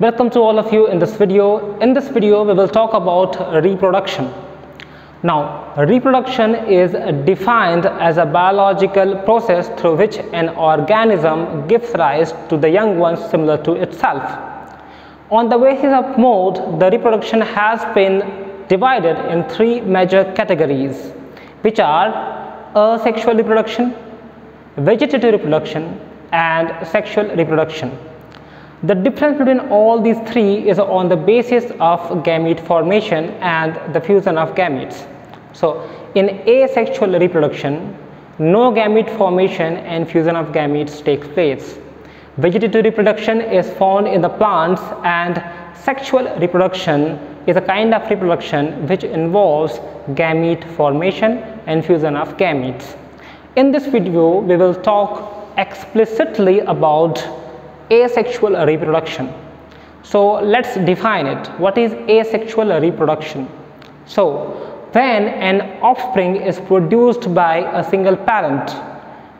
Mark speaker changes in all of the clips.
Speaker 1: Welcome to all of you in this video. In this video, we will talk about reproduction. Now, reproduction is defined as a biological process through which an organism gives rise to the young ones similar to itself. On the basis of mode, the reproduction has been divided in three major categories, which are asexual reproduction, vegetative reproduction, and sexual reproduction. The difference between all these three is on the basis of gamete formation and the fusion of gametes. So, in asexual reproduction, no gamete formation and fusion of gametes takes place. Vegetative reproduction is found in the plants and sexual reproduction is a kind of reproduction which involves gamete formation and fusion of gametes. In this video, we will talk explicitly about asexual reproduction. So let's define it. What is asexual reproduction? So when an offspring is produced by a single parent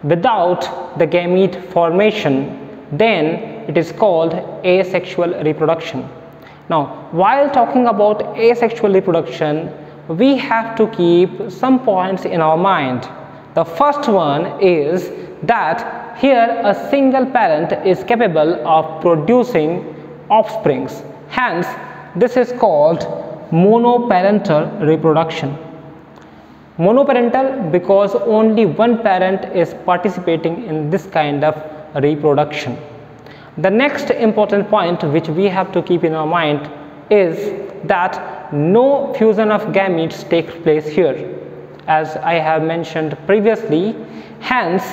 Speaker 1: without the gamete formation, then it is called asexual reproduction. Now, while talking about asexual reproduction, we have to keep some points in our mind. The first one is that here a single parent is capable of producing offsprings. Hence, this is called monoparental reproduction. Monoparental because only one parent is participating in this kind of reproduction. The next important point which we have to keep in our mind is that no fusion of gametes takes place here as I have mentioned previously. Hence,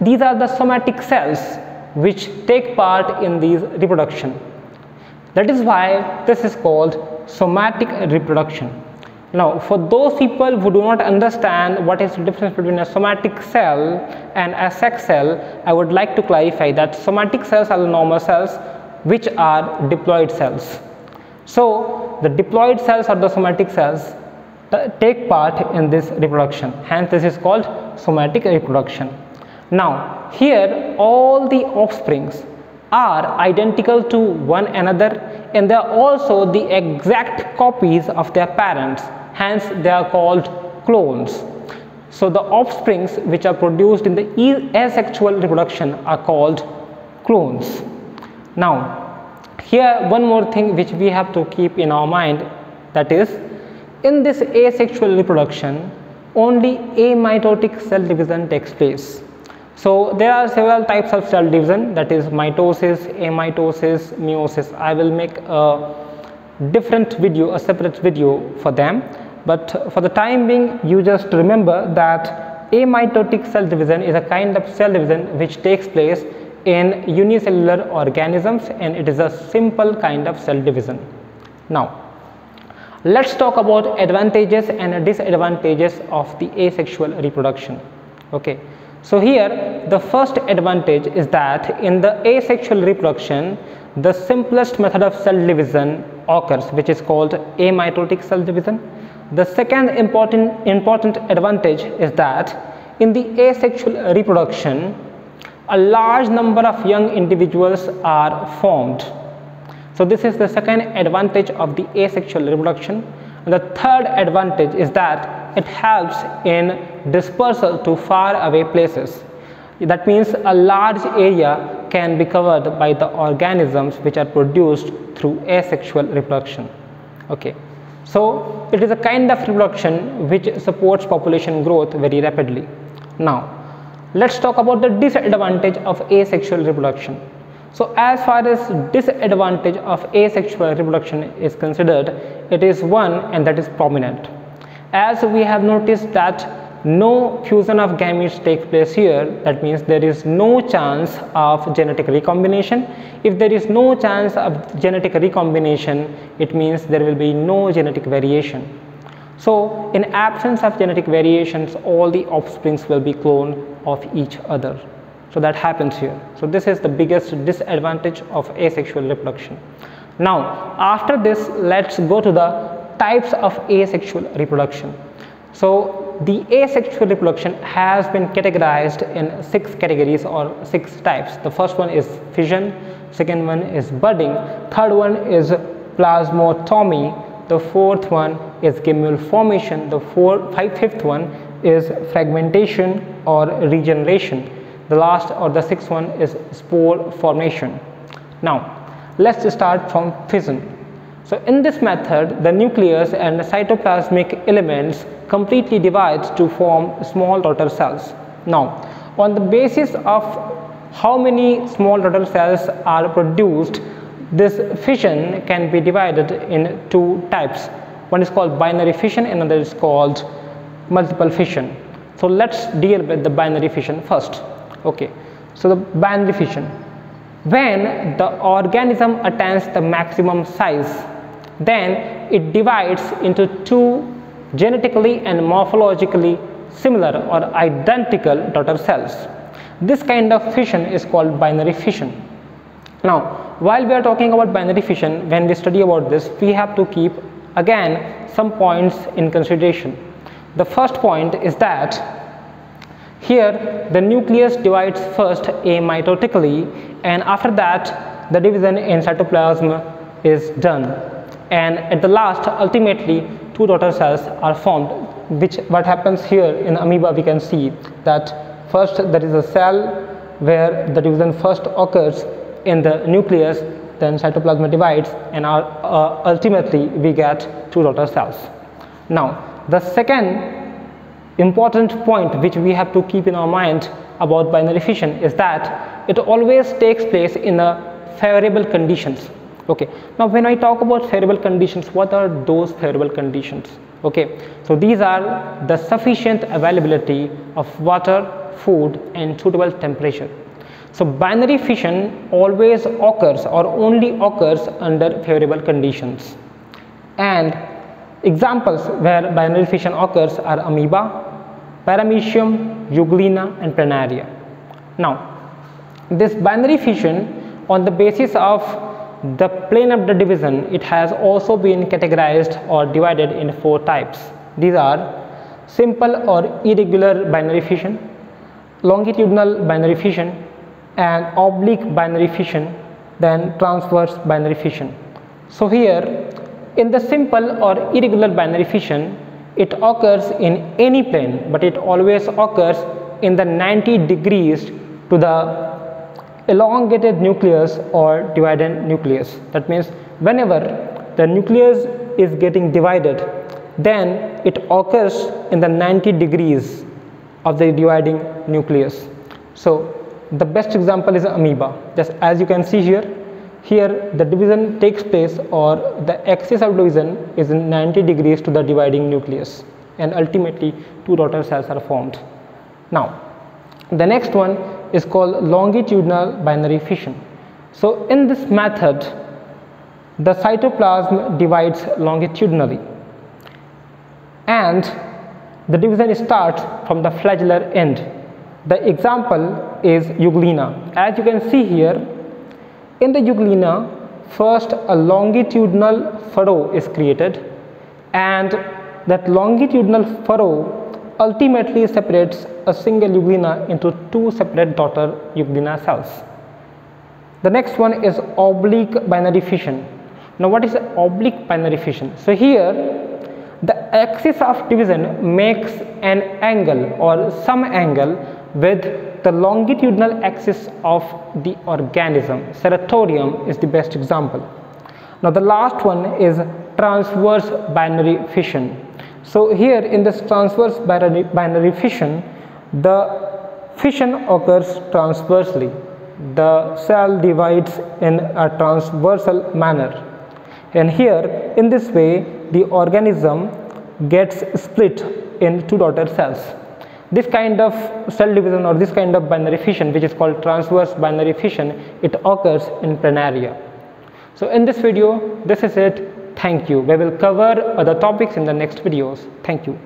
Speaker 1: these are the somatic cells which take part in these reproduction. That is why this is called somatic reproduction. Now, for those people who do not understand what is the difference between a somatic cell and a sex cell, I would like to clarify that somatic cells are the normal cells which are diploid cells. So, the diploid cells are the somatic cells that take part in this reproduction. Hence, this is called somatic reproduction. Now, here all the offsprings are identical to one another and they are also the exact copies of their parents hence they are called clones. So, the offsprings which are produced in the asexual reproduction are called clones. Now, here one more thing which we have to keep in our mind that is in this asexual reproduction only amitotic cell division takes place so there are several types of cell division that is mitosis, amitosis, meiosis. I will make a different video, a separate video for them. But for the time being, you just remember that amitotic cell division is a kind of cell division which takes place in unicellular organisms and it is a simple kind of cell division. Now, let's talk about advantages and disadvantages of the asexual reproduction. Okay. So here the first advantage is that in the asexual reproduction the simplest method of cell division occurs which is called amitotic cell division. The second important important advantage is that in the asexual reproduction a large number of young individuals are formed. So this is the second advantage of the asexual reproduction. And the third advantage is that it helps in dispersal to far away places. That means a large area can be covered by the organisms which are produced through asexual reproduction. Okay. So, it is a kind of reproduction which supports population growth very rapidly. Now, let's talk about the disadvantage of asexual reproduction. So, as far as disadvantage of asexual reproduction is considered, it is one and that is prominent as we have noticed that no fusion of gametes takes place here that means there is no chance of genetic recombination. If there is no chance of genetic recombination it means there will be no genetic variation. So in absence of genetic variations all the offsprings will be cloned of each other. So that happens here. So this is the biggest disadvantage of asexual reproduction. Now after this let's go to the types of asexual reproduction. So the asexual reproduction has been categorized in six categories or six types. The first one is fission, second one is budding third one is plasmotomy, the fourth one is gemmule formation the fourth, five, fifth one is fragmentation or regeneration the last or the sixth one is spore formation now let's start from fission so in this method the nucleus and cytoplasmic elements completely divide to form small daughter cells. Now on the basis of how many small daughter cells are produced this fission can be divided in two types. One is called binary fission another is called multiple fission. So let's deal with the binary fission first. Okay. So the binary fission. When the organism attains the maximum size then it divides into two genetically and morphologically similar or identical daughter cells. This kind of fission is called binary fission. Now while we are talking about binary fission when we study about this we have to keep again some points in consideration. The first point is that here the nucleus divides first amitotically and after that the division in cytoplasm is done and at the last ultimately two daughter cells are formed which what happens here in amoeba we can see that first there is a cell where the division first occurs in the nucleus then cytoplasm divides and uh, ultimately we get two daughter cells. Now the second important point which we have to keep in our mind about binary fission is that it always takes place in a favorable conditions okay. Now when i talk about favorable conditions what are those favorable conditions? Okay. So these are the sufficient availability of water food and suitable temperature. So binary fission always occurs or only occurs under favorable conditions. And examples where binary fission occurs are amoeba Paramecium, Euglena and Planaria. Now this binary fission on the basis of the plane of the division it has also been categorized or divided in four types. These are simple or irregular binary fission, longitudinal binary fission and oblique binary fission then transverse binary fission. So here in the simple or irregular binary fission it occurs in any plane but it always occurs in the 90 degrees to the elongated nucleus or dividend nucleus. That means whenever the nucleus is getting divided then it occurs in the 90 degrees of the dividing nucleus. So the best example is amoeba. Just as you can see here here the division takes place or the axis of division is in 90 degrees to the dividing nucleus and ultimately two daughter cells are formed. Now the next one is called longitudinal binary fission. So in this method the cytoplasm divides longitudinally and the division starts from the flagellar end. The example is Euglena. As you can see here in the euglena, first a longitudinal furrow is created and that longitudinal furrow ultimately separates a single euglena into two separate daughter euglena cells. The next one is oblique binary fission. Now what is oblique binary fission? So here the axis of division makes an angle or some angle with the longitudinal axis of the organism. Ceratorium is the best example. Now the last one is transverse binary fission. So here in this transverse binary, binary fission, the fission occurs transversely. The cell divides in a transversal manner. And here in this way the organism gets split in two daughter cells this kind of cell division or this kind of binary fission which is called transverse binary fission it occurs in planaria so in this video this is it thank you. We will cover other topics in the next videos. Thank you